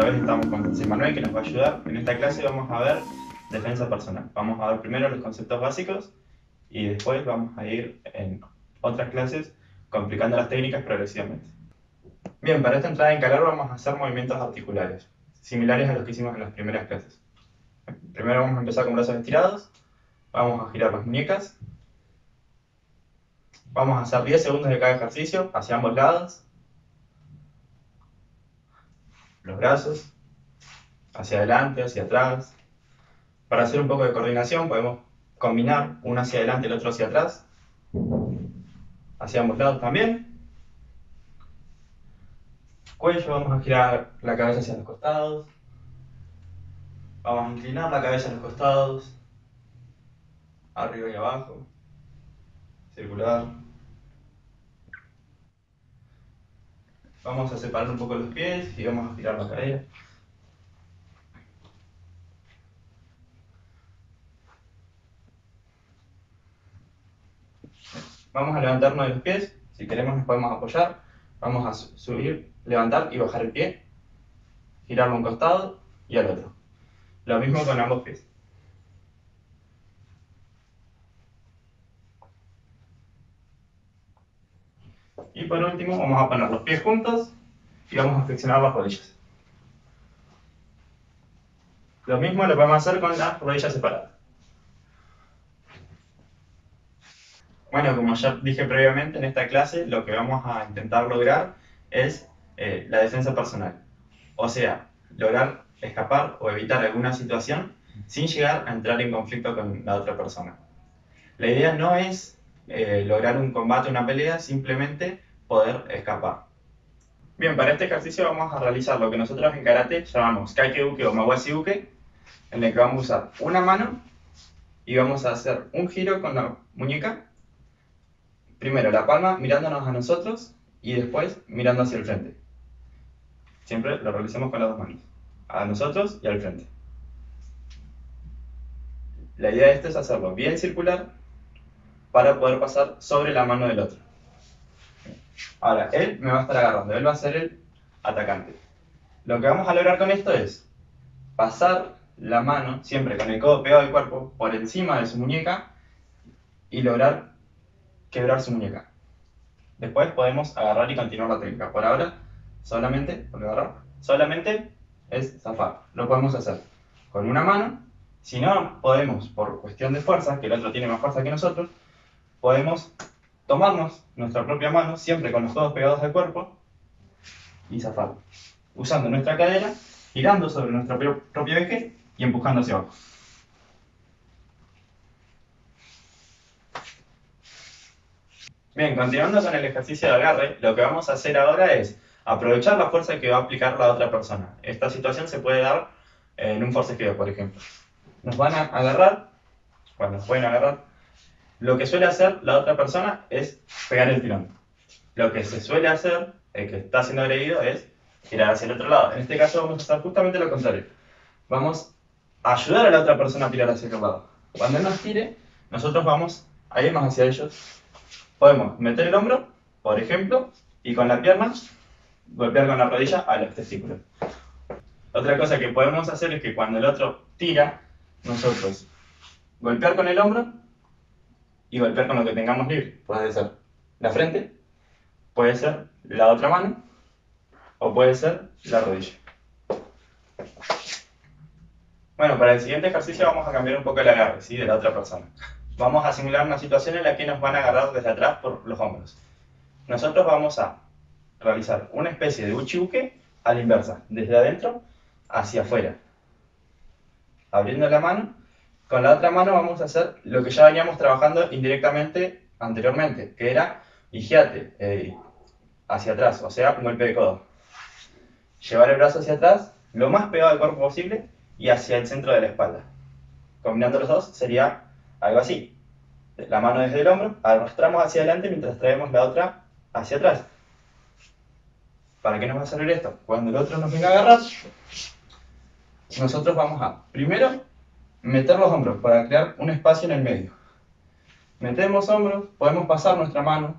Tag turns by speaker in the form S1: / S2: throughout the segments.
S1: otra vez estamos con José Manuel que nos va a ayudar. En esta clase vamos a ver defensa personal. Vamos a ver primero los conceptos básicos y después vamos a ir en otras clases complicando las técnicas progresivamente. Bien, para esta entrada en calor vamos a hacer movimientos articulares, similares a los que hicimos en las primeras clases. Primero vamos a empezar con brazos estirados, vamos a girar las muñecas, vamos a hacer 10 segundos de cada ejercicio hacia ambos lados, los brazos, hacia adelante, hacia atrás. Para hacer un poco de coordinación podemos combinar uno hacia adelante y el otro hacia atrás, hacia ambos lados también. Cuello, vamos a girar la cabeza hacia los costados. Vamos a inclinar la cabeza a los costados, arriba y abajo, circular. Vamos a separar un poco los pies y vamos a girar la cadera. Vamos a levantarnos de los pies, si queremos nos podemos apoyar. Vamos a subir, levantar y bajar el pie, girarlo a un costado y al otro. Lo mismo con ambos pies. Y por último vamos a poner los pies juntos y vamos a flexionar las rodillas. Lo mismo lo podemos hacer con las rodillas separadas. Bueno, como ya dije previamente, en esta clase lo que vamos a intentar lograr es eh, la defensa personal. O sea, lograr escapar o evitar alguna situación sin llegar a entrar en conflicto con la otra persona. La idea no es eh, lograr un combate, una pelea, simplemente poder escapar. Bien, para este ejercicio vamos a realizar lo que nosotros en karate llamamos kaikeuke o mawasi-uke, en el que vamos a usar una mano y vamos a hacer un giro con la muñeca. Primero la palma mirándonos a nosotros y después mirando hacia el frente. Siempre lo realizamos con las dos manos, a nosotros y al frente. La idea de esto es hacerlo bien circular para poder pasar sobre la mano del otro. Ahora, él me va a estar agarrando, él va a ser el atacante. Lo que vamos a lograr con esto es pasar la mano, siempre con el codo pegado al cuerpo, por encima de su muñeca y lograr quebrar su muñeca. Después podemos agarrar y continuar la técnica. Por ahora, solamente, agarrar, solamente es zafar. Lo podemos hacer con una mano. Si no podemos, por cuestión de fuerza, que el otro tiene más fuerza que nosotros, podemos tomarnos nuestra propia mano, siempre con los codos pegados al cuerpo, y zafar. Usando nuestra cadera, girando sobre nuestro propio eje y empujando hacia abajo. Bien, continuando con el ejercicio de agarre, lo que vamos a hacer ahora es aprovechar la fuerza que va a aplicar la otra persona. Esta situación se puede dar en un forcejeo, por ejemplo. Nos van a agarrar, cuando nos pueden agarrar, lo que suele hacer la otra persona es pegar el tirón. Lo que se suele hacer, el que está siendo agredido, es girar hacia el otro lado. En este caso vamos a hacer justamente lo contrario. Vamos a ayudar a la otra persona a tirar hacia el lado. Cuando él nos tire, nosotros vamos a irnos hacia ellos. Podemos meter el hombro, por ejemplo, y con la pierna golpear con la rodilla a los testículos. Otra cosa que podemos hacer es que cuando el otro tira, nosotros golpear con el hombro y golpear con lo que tengamos libre. Puede ser la frente, puede ser la otra mano o puede ser la rodilla. Bueno, para el siguiente ejercicio vamos a cambiar un poco el agarre ¿sí? de la otra persona. Vamos a simular una situación en la que nos van a agarrar desde atrás por los hombros. Nosotros vamos a realizar una especie de uchiuke a la inversa, desde adentro hacia afuera. Abriendo la mano con la otra mano vamos a hacer lo que ya veníamos trabajando indirectamente anteriormente, que era higiate eh, hacia atrás, o sea, un golpe de codo. Llevar el brazo hacia atrás, lo más pegado al cuerpo posible y hacia el centro de la espalda. Combinando los dos sería algo así. La mano desde el hombro, arrastramos hacia adelante mientras traemos la otra hacia atrás. ¿Para qué nos va a servir esto? Cuando el otro nos venga a agarrar, nosotros vamos a, primero, meter los hombros para crear un espacio en el medio. Metemos hombros, podemos pasar nuestra mano,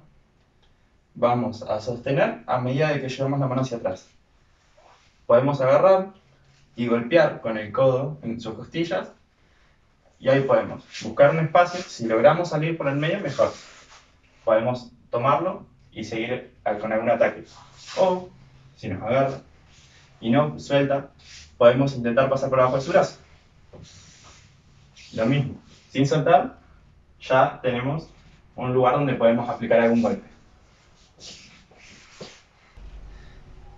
S1: vamos a sostener a medida de que llevamos la mano hacia atrás. podemos agarrar y golpear con el codo en sus costillas y ahí podemos buscar un espacio, si logramos salir por el medio mejor. Podemos tomarlo y seguir con algún ataque. O, si nos agarra y no suelta, podemos intentar pasar por abajo de su brazo. Lo mismo, sin soltar, ya tenemos un lugar donde podemos aplicar algún golpe.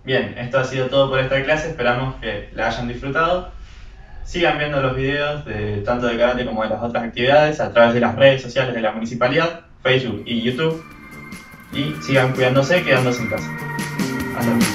S1: Bien, esto ha sido todo por esta clase, esperamos que la hayan disfrutado. Sigan viendo los videos de tanto de karate como de las otras actividades a través de las redes sociales de la municipalidad, Facebook y YouTube. Y sigan cuidándose, quedándose en casa. Hasta luego.